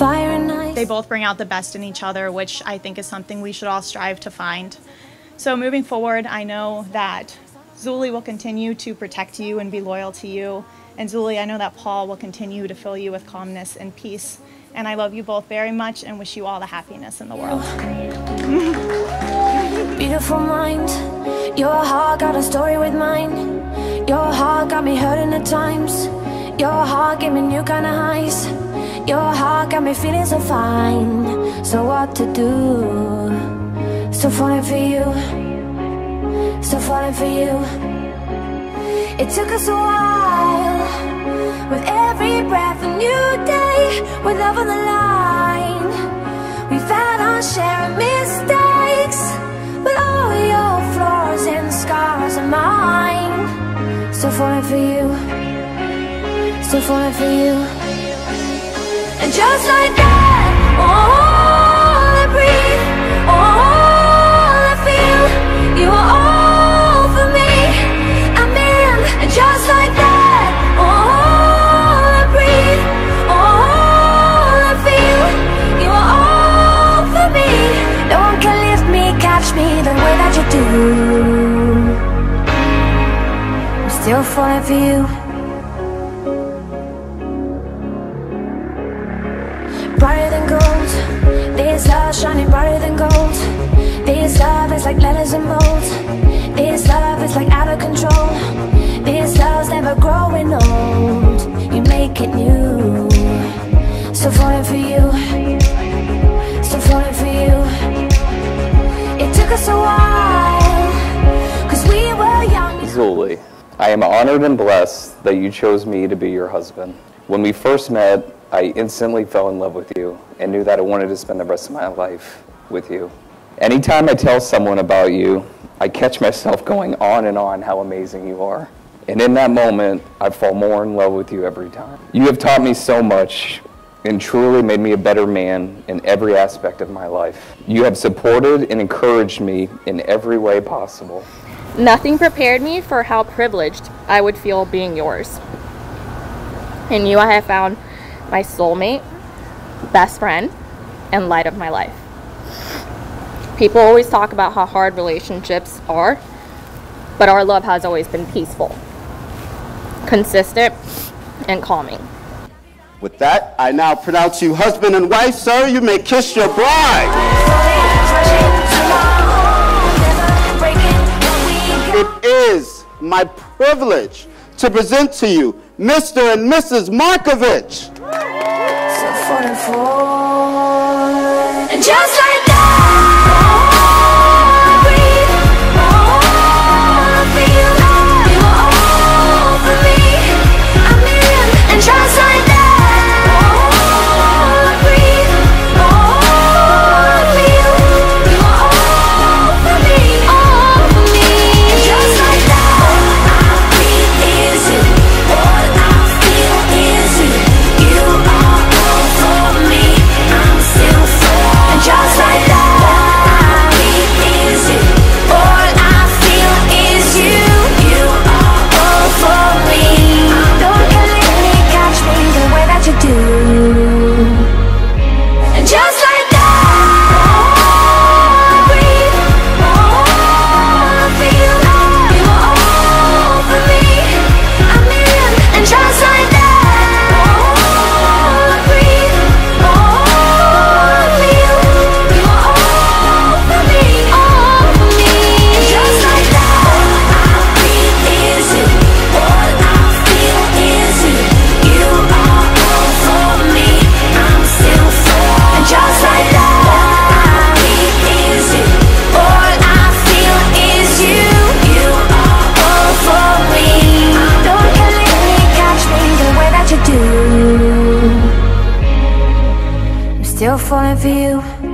fire and ice. They both bring out the best in each other, which I think is something we should all strive to find. So moving forward, I know that Zully will continue to protect you and be loyal to you. And Zully, I know that Paul will continue to fill you with calmness and peace. And I love you both very much and wish you all the happiness in the world. Beautiful mind, your heart got a story with mine. Your heart got me hurting at times. Your heart gave me new kind of highs. Your heart got me feeling so fine. So what to do? Still falling for you. Still falling for you. It took us a while. With every breath, a new day. With love on the line. We found our share of mistakes. But all your flaws and scars are mine. Still falling for you. Still falling for you. And just like that, all I breathe, all I feel, you are all for me. I'm in. And just like that, all I breathe, all I feel, you are all for me. No one can lift me, catch me the way that you do. I'm still falling for you. Young. Zully, I am honored and blessed that you chose me to be your husband. When we first met, I instantly fell in love with you and knew that I wanted to spend the rest of my life with you. Anytime I tell someone about you, I catch myself going on and on how amazing you are. And in that moment, I fall more in love with you every time. You have taught me so much and truly made me a better man in every aspect of my life. You have supported and encouraged me in every way possible. Nothing prepared me for how privileged I would feel being yours. In you, I have found my soulmate, best friend, and light of my life. People always talk about how hard relationships are, but our love has always been peaceful, consistent, and calming. With that, I now pronounce you husband and wife. Sir, you may kiss your bride. It is my privilege to present to you Mr. and Mrs. Markovich. Still falling for you.